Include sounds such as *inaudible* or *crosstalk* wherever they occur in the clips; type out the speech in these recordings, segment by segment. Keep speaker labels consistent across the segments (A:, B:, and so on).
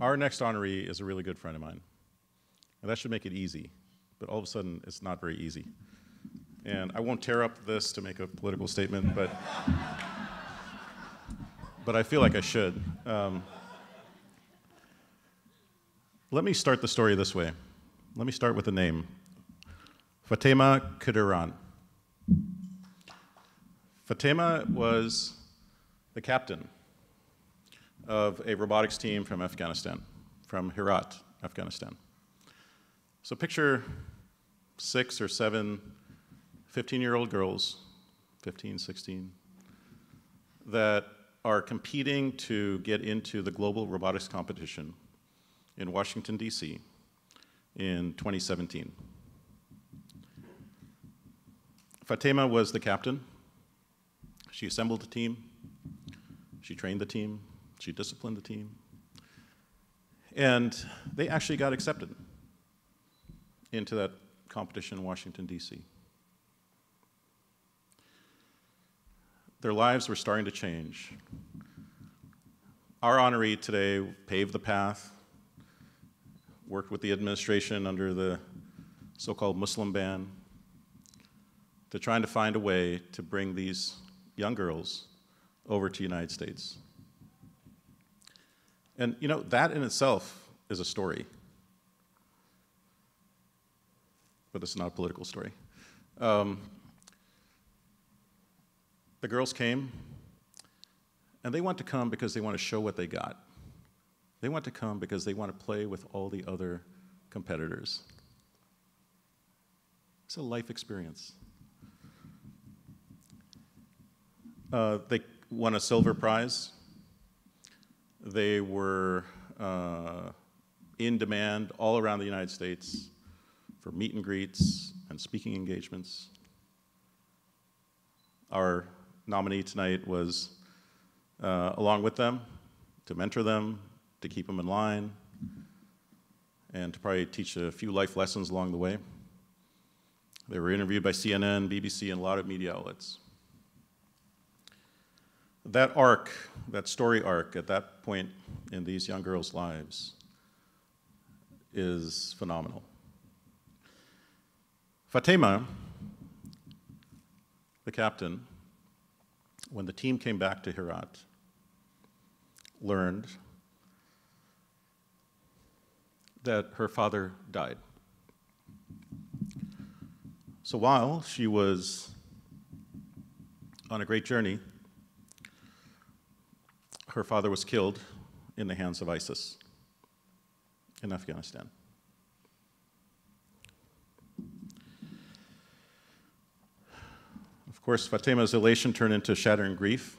A: Our next honoree is a really good friend of mine. And that should make it easy. But all of a sudden, it's not very easy. And I won't tear up this to make a political statement, but, but I feel like I should. Um, let me start the story this way. Let me start with the name Fatema Qaderyan. Fatema was the captain of a robotics team from Afghanistan, from Herat, Afghanistan. So picture six or seven 15 year old girls, 15, 16, that are competing to get into the global robotics competition in Washington, D.C. in 2017. Fatema was the captain. She assembled the team, she trained the team, she disciplined the team, and they actually got accepted into that competition in Washington, D.C. Their lives were starting to change. Our honoree today paved the path, worked with the administration under the so called Muslim ban to trying to find a way to bring these young girls over to the United States. And you know, that in itself is a story. But it's not a political story. Um, the girls came, and they want to come because they want to show what they got. They want to come because they want to play with all the other competitors. It's a life experience. Uh, they won a silver prize. They were uh, in demand all around the United States for meet and greets and speaking engagements. Our nominee tonight was uh, along with them to mentor them, to keep them in line, and to probably teach a few life lessons along the way. They were interviewed by CNN, BBC, and a lot of media outlets. That arc, that story arc at that point in these young girls' lives is phenomenal. Fatima, the captain, when the team came back to Herat, learned that her father died. So while she was on a great journey, her father was killed in the hands of ISIS in Afghanistan. Of course, Fatima's elation turned into shattering grief.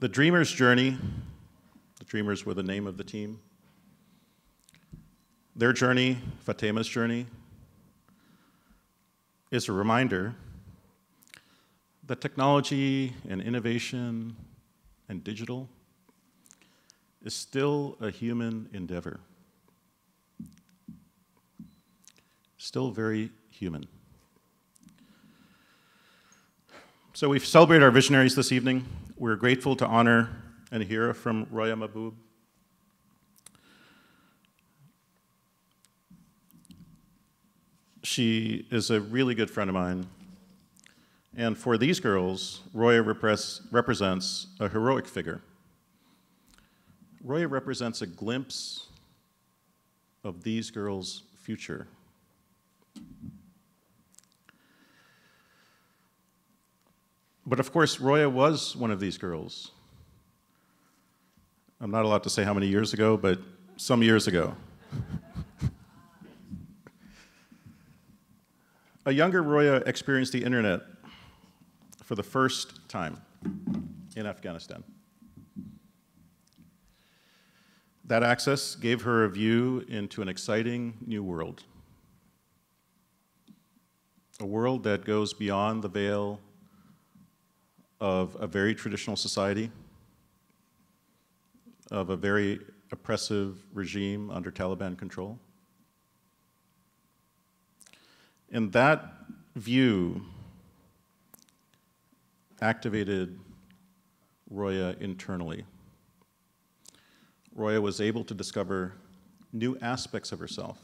A: The Dreamers' journey, the Dreamers were the name of the team. Their journey, Fatima's journey, is a reminder that technology and innovation and digital is still a human endeavor. Still very human. So we've celebrated our visionaries this evening. We're grateful to honor and hear from Roya Mahboob. She is a really good friend of mine. And for these girls, Roya represents a heroic figure. Roya represents a glimpse of these girls' future. But of course, Roya was one of these girls. I'm not allowed to say how many years ago, but some years ago. *laughs* a younger Roya experienced the internet for the first time in Afghanistan. That access gave her a view into an exciting new world. A world that goes beyond the veil of a very traditional society, of a very oppressive regime under Taliban control. And that view activated Roya internally. Roya was able to discover new aspects of herself,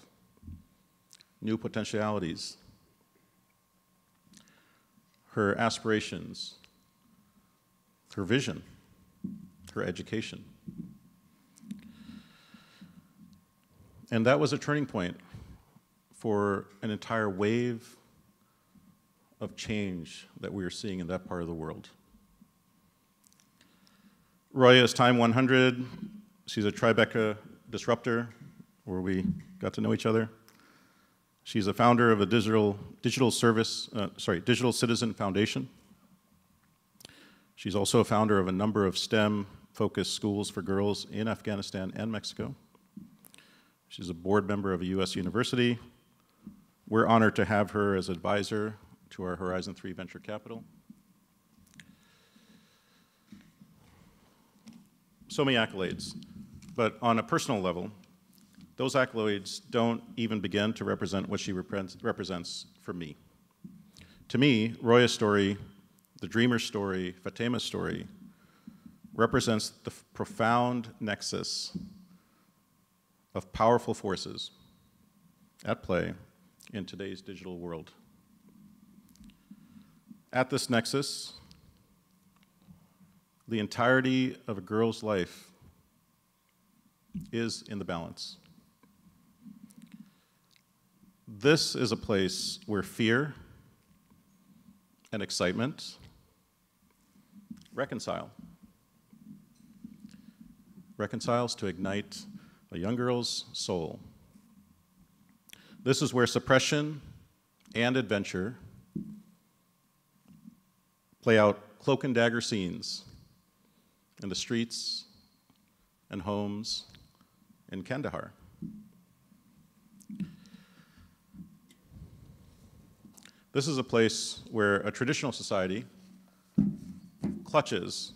A: new potentialities, her aspirations, her vision, her education. And that was a turning point for an entire wave of change that we are seeing in that part of the world. Roya is Time 100. She's a Tribeca disruptor, where we got to know each other. She's a founder of a digital, digital service, uh, sorry, Digital Citizen Foundation. She's also a founder of a number of STEM-focused schools for girls in Afghanistan and Mexico. She's a board member of a U.S. university. We're honored to have her as advisor to our Horizon 3 venture capital. So many accolades, but on a personal level, those accolades don't even begin to represent what she represents for me. To me, Roya's story, the dreamer's story, Fatema's story, represents the profound nexus of powerful forces at play in today's digital world. At this nexus, the entirety of a girl's life is in the balance. This is a place where fear and excitement reconcile. Reconciles to ignite a young girl's soul. This is where suppression and adventure play out cloak and dagger scenes in the streets and homes in Kandahar. This is a place where a traditional society clutches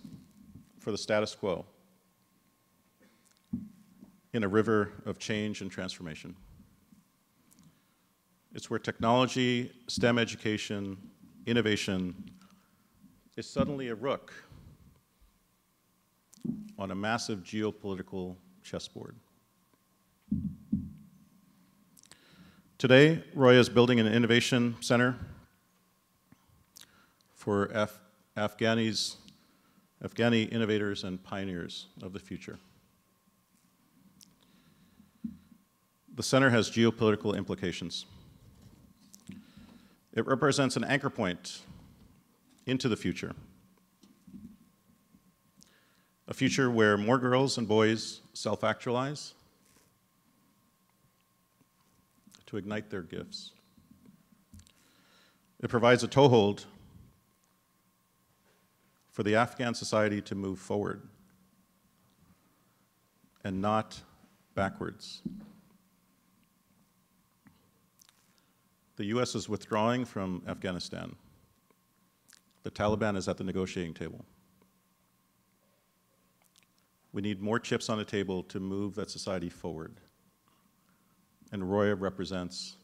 A: for the status quo in a river of change and transformation. It's where technology, STEM education, innovation is suddenly a rook on a massive geopolitical chessboard. Today, Roya is building an innovation center for Af Afghanis, Afghani innovators and pioneers of the future. The center has geopolitical implications. It represents an anchor point into the future. A future where more girls and boys self-actualize, to ignite their gifts. It provides a toehold for the Afghan society to move forward and not backwards. The US is withdrawing from Afghanistan. The Taliban is at the negotiating table. We need more chips on the table to move that society forward and Roya represents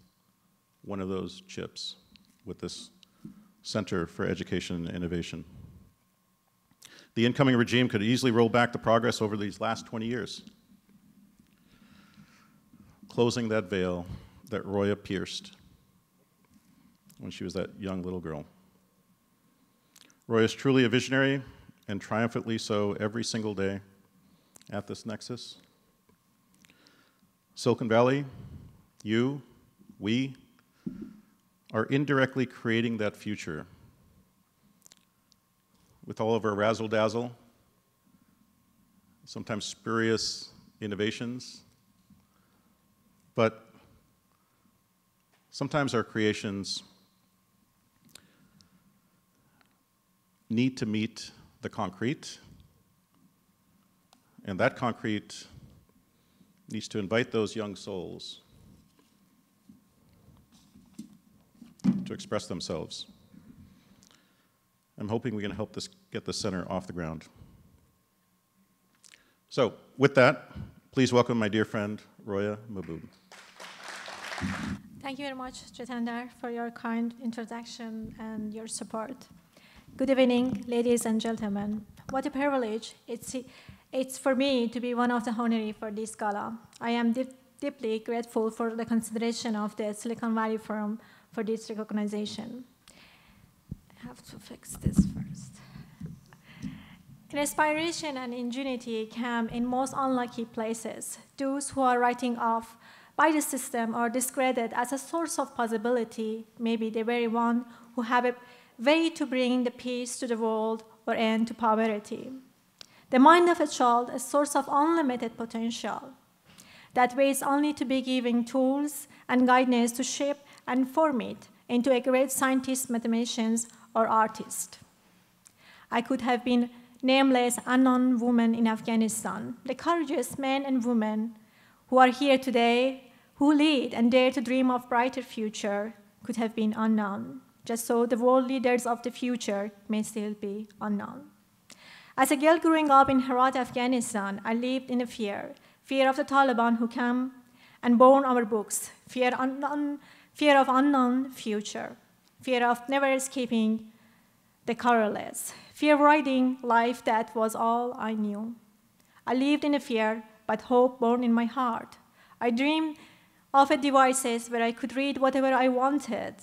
A: one of those chips with this Center for Education and Innovation. The incoming regime could easily roll back the progress over these last 20 years, closing that veil that Roya pierced when she was that young little girl. Roya is truly a visionary and triumphantly so every single day at this nexus. Silicon Valley you, we, are indirectly creating that future with all of our razzle dazzle, sometimes spurious innovations, but sometimes our creations need to meet the concrete, and that concrete needs to invite those young souls to express themselves. I'm hoping we can help this get the center off the ground. So with that, please welcome my dear friend, Roya Mahboob.
B: Thank you very much, Jitender, for your kind introduction and your support. Good evening, ladies and gentlemen. What a privilege it's, it's for me to be one of the honorees for this gala. I am deep, deeply grateful for the consideration of the Silicon Valley Forum for this recognition. I have to fix this first. Inspiration and ingenuity come in most unlucky places. Those who are writing off by the system or discredited as a source of possibility may be the very one who have a way to bring the peace to the world or end to poverty. The mind of a child, a source of unlimited potential that waits only to be given tools and guidance to shape and form it into a great scientist, mathematician, or artist. I could have been nameless, unknown woman in Afghanistan, the courageous men and women who are here today, who lead and dare to dream of brighter future, could have been unknown, just so the world leaders of the future may still be unknown. As a girl growing up in Herat, Afghanistan, I lived in a fear, fear of the Taliban who come and burn our books, fear, unknown, fear of unknown future, fear of never escaping the colorless, fear riding life that was all I knew. I lived in a fear, but hope burned in my heart. I dreamed of a devices where I could read whatever I wanted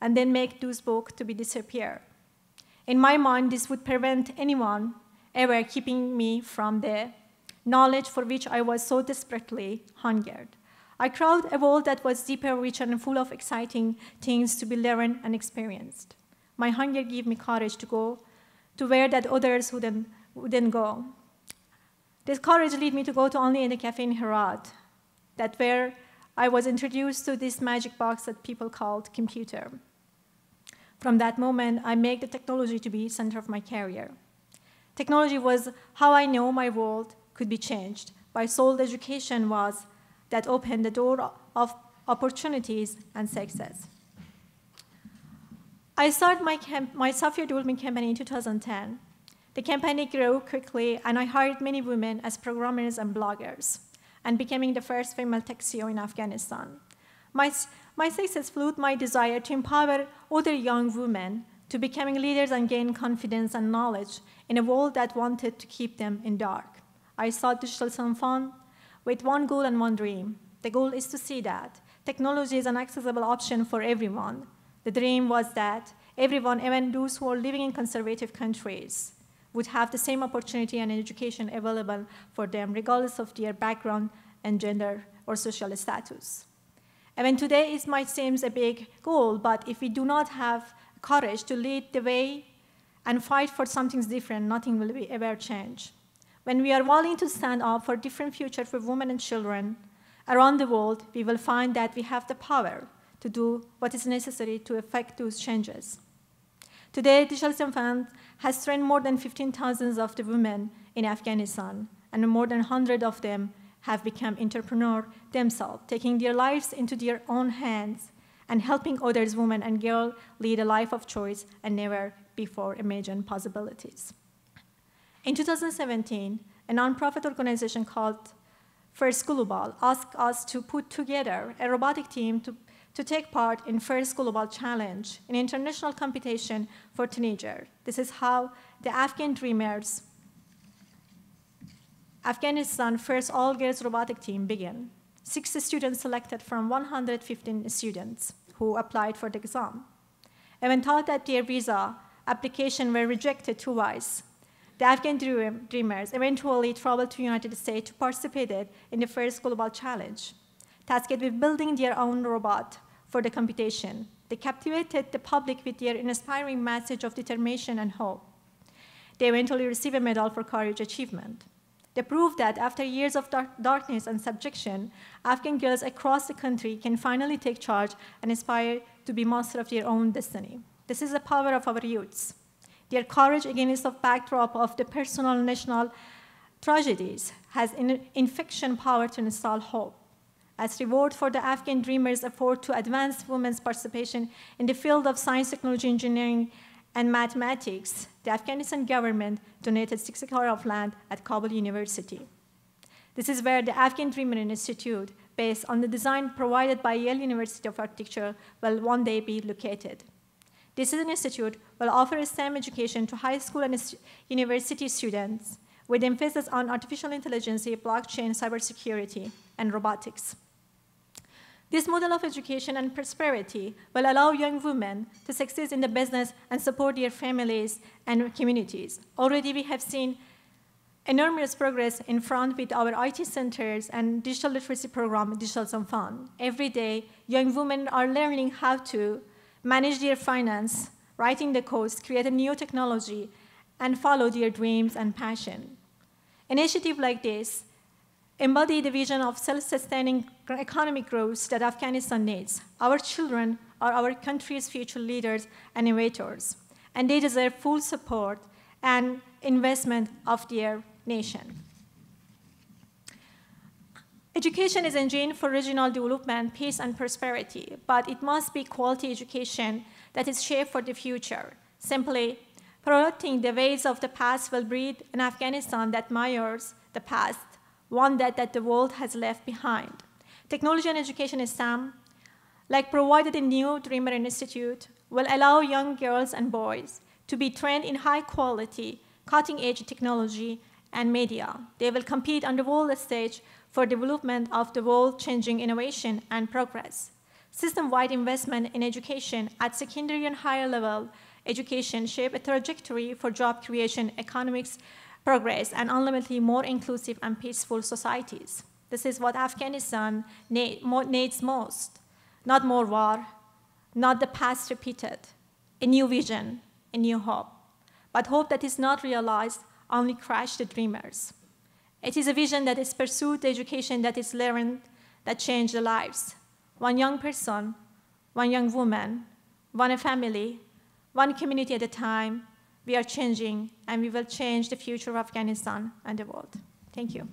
B: and then make those books to be disappear. In my mind, this would prevent anyone ever keeping me from the knowledge for which I was so desperately hungered. I craved a world that was deeper, richer, and full of exciting things to be learned and experienced. My hunger gave me courage to go to where that others wouldn't, wouldn't go. This courage led me to go to only in the cafe in Herat, that where I was introduced to this magic box that people called computer. From that moment, I made the technology to be center of my career. Technology was how I know my world could be changed. My sole education was that opened the door of opportunities and success. I started my, my software development company in 2010. The company grew quickly, and I hired many women as programmers and bloggers, and becoming the first female tech CEO in Afghanistan. My, my success fueled my desire to empower other young women to becoming leaders and gain confidence and knowledge in a world that wanted to keep them in dark. I sought digital fund with one goal and one dream. The goal is to see that technology is an accessible option for everyone, the dream was that everyone, even those who are living in conservative countries, would have the same opportunity and education available for them, regardless of their background and gender or social status. Even today, it might seem a big goal, but if we do not have courage to lead the way and fight for something different, nothing will ever change. When we are willing to stand up for different future for women and children around the world, we will find that we have the power to do what is necessary to effect those changes. Today, the Digital Fund has trained more than 15,000 of the women in Afghanistan, and more than 100 of them have become entrepreneurs themselves, taking their lives into their own hands and helping others, women and girls, lead a life of choice and never before imagined possibilities. In 2017, a nonprofit organization called First Global asked us to put together a robotic team to to take part in First Global Challenge, an international competition for teenagers. This is how the Afghan Dreamers, Afghanistan first all-girls robotic team began. Six students selected from 115 students who applied for the exam. Even thought that their visa application were rejected twice, the Afghan Dreamers eventually traveled to the United States to participate in the first global challenge, tasked with building their own robot for the competition. They captivated the public with their inspiring message of determination and hope. They eventually received a medal for courage achievement. They proved that after years of dark darkness and subjection, Afghan girls across the country can finally take charge and aspire to be master of their own destiny. This is the power of our youths. Their courage against the backdrop of the personal national tragedies has in infection power to install hope. As reward for the Afghan Dreamers' effort to advance women's participation in the field of science, technology, engineering, and mathematics, the Afghanistan government donated six acres of land at Kabul University. This is where the Afghan Dreamer Institute, based on the design provided by Yale University of Architecture, will one day be located. This institute will offer STEM education to high school and university students with emphasis on artificial intelligence, blockchain, cybersecurity, and robotics. This model of education and prosperity will allow young women to succeed in the business and support their families and communities. Already we have seen enormous progress in front with our IT centers and digital literacy program, Digital Fund. Every day, young women are learning how to manage their finance, writing the codes, create a new technology, and follow their dreams and passion. Initiative like this embody the vision of self-sustaining economic growth that Afghanistan needs. Our children are our country's future leaders and innovators, and they deserve full support and investment of their nation. Education is engine for regional development, peace, and prosperity, but it must be quality education that is shaped for the future. Simply, protecting the ways of the past will breed an Afghanistan that mirrors the past, one that, that the world has left behind. Technology and education is STEM, like provided a New Dreamer Institute, will allow young girls and boys to be trained in high quality, cutting edge technology and media. They will compete on the world stage for development of the world-changing innovation and progress. System-wide investment in education at secondary and higher level education shape a trajectory for job creation, economics progress, and ultimately more inclusive and peaceful societies. This is what Afghanistan needs most. Not more war, not the past repeated, a new vision, a new hope, but hope that is not realized only crush the dreamers. It is a vision that is pursued, the education that is learned, that change the lives. One young person, one young woman, one family, one community at a time, we are changing, and we will change the future of Afghanistan and the world. Thank you.